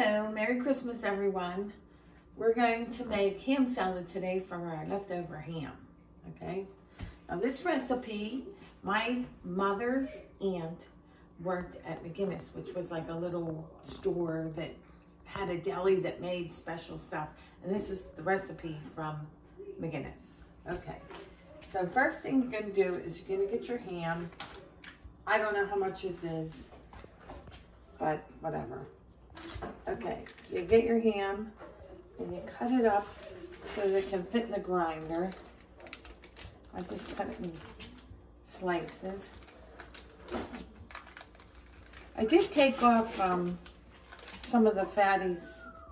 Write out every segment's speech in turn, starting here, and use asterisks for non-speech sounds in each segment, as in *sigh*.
Merry Christmas everyone. We're going to make ham salad today from our leftover ham, okay? Now this recipe, my mother's aunt worked at McGinnis, which was like a little store that had a deli that made special stuff. And this is the recipe from McGinnis. Okay, so first thing you're gonna do is you're gonna get your ham. I don't know how much this is, but whatever. Okay, so you get your ham and you cut it up so that it can fit in the grinder. I just cut it in slices. I did take off um, some of the fatties,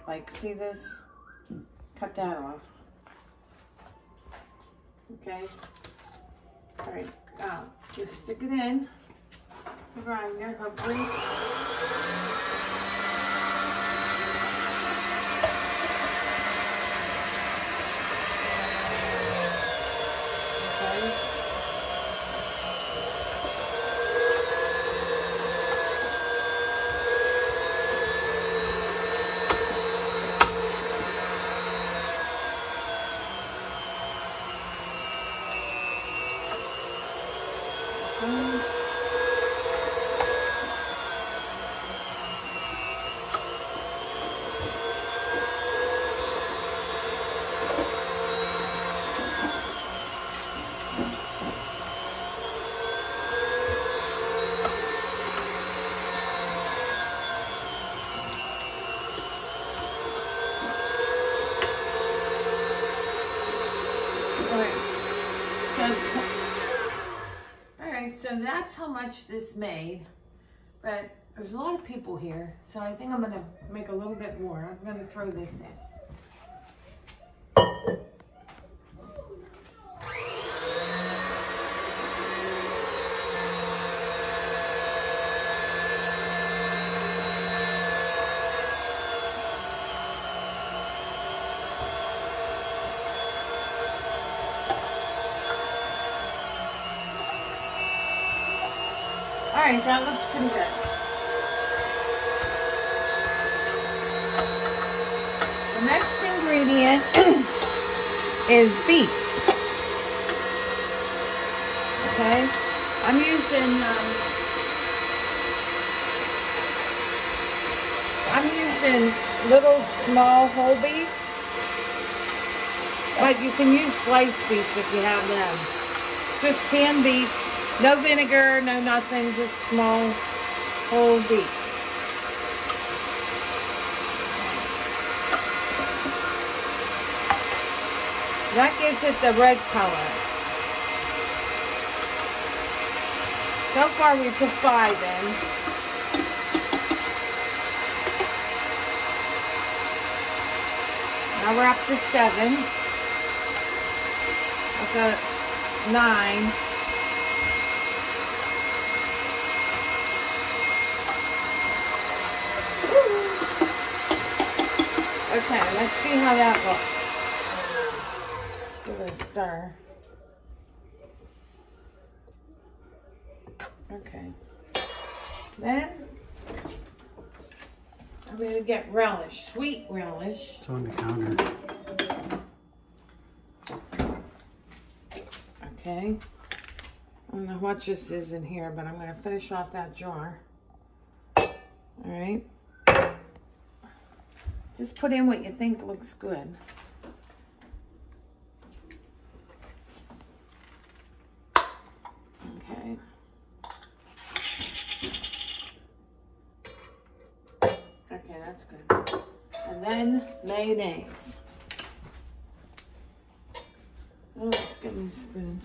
like see this? Cut that off. Okay. All right, now just stick it in the grinder, hopefully. Okay. Um, Alright. *sighs* So, alright, so that's how much this made. But there's a lot of people here, so I think I'm gonna make a little bit more. I'm gonna throw this in. Alright, that looks pretty good. The next ingredient *clears throat* is beets. Okay, I'm using um, I'm using little small whole beets, but you can use sliced beets if you have them. Just canned beets, no vinegar, no nothing, just small whole beets. That gives it the red color. So far we put five in. Now we're up to seven. I've got nine. Okay, let's see how that looks. Let's give it a stir. Okay. Then I'm gonna get relish, sweet relish. It's on the counter. Okay. I don't know what this is in here, but I'm gonna finish off that jar. All right. Just put in what you think looks good. Okay. Okay, that's good. And then mayonnaise. Oh, let's get a spoon.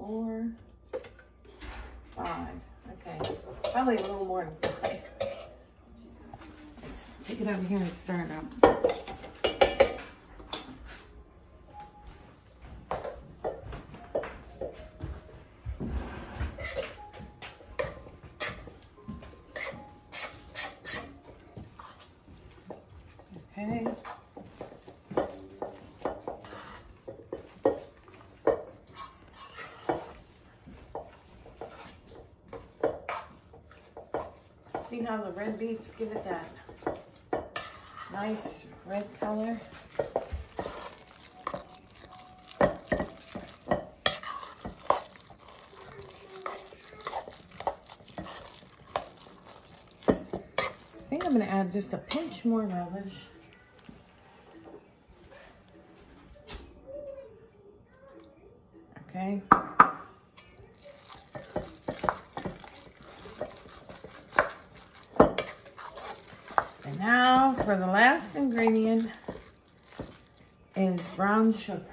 Four, five. Okay, probably a little more than five. Let's take it over here and stir it up. See how the red beets give it that nice red color? I think I'm gonna add just a pinch more relish. Okay. And now for the last ingredient is brown sugar.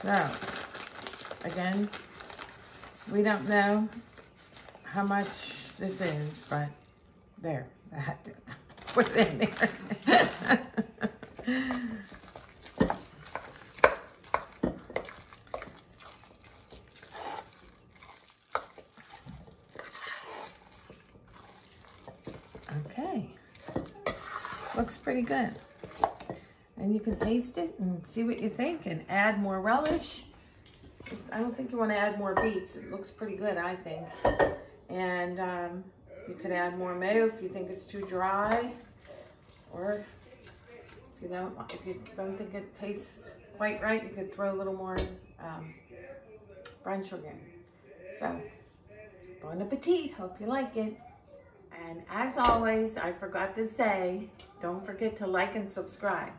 So, again, we don't know how much this is, but there, I had to put it in there. *laughs* Okay. Looks pretty good. And you can taste it and see what you think and add more relish. I don't think you want to add more beets. It looks pretty good, I think. And um, you could add more mayo if you think it's too dry. Or if you don't, if you don't think it tastes quite right, you could throw a little more um, brown sugar in. So, bon appetit. Hope you like it. And as always, I forgot to say, don't forget to like and subscribe.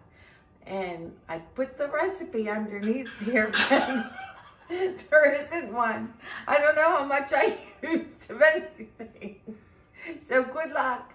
And I put the recipe underneath *laughs* here, *laughs* there isn't one. I don't know how much I *laughs* used of anything. So good luck.